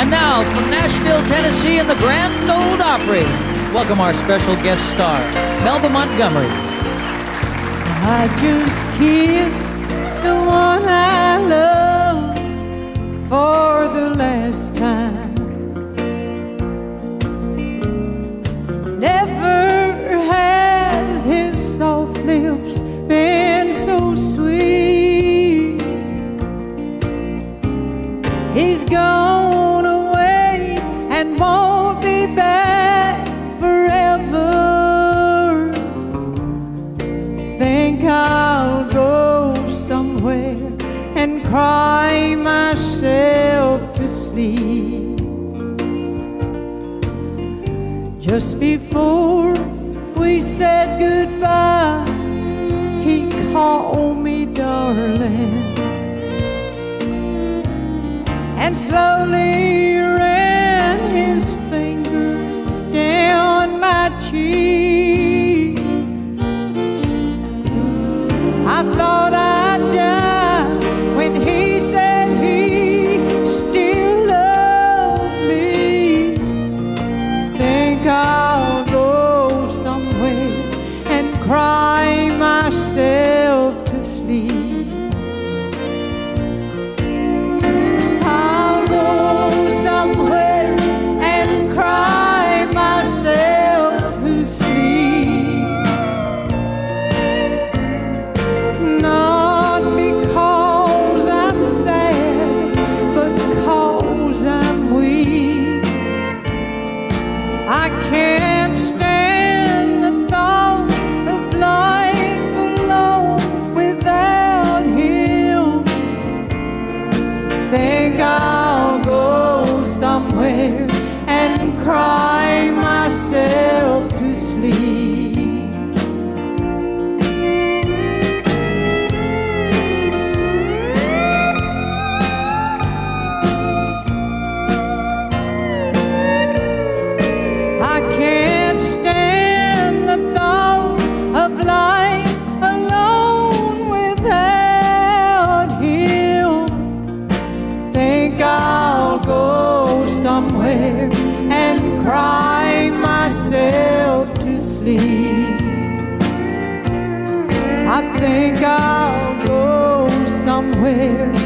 And now, from Nashville, Tennessee, in the Grand Ole Opry, welcome our special guest star, Melba Montgomery. I just kissed the one I love for the last time. Won't be back forever. Think I'll go somewhere and cry myself to sleep. Just before we said goodbye, he called me darling and slowly down I can't I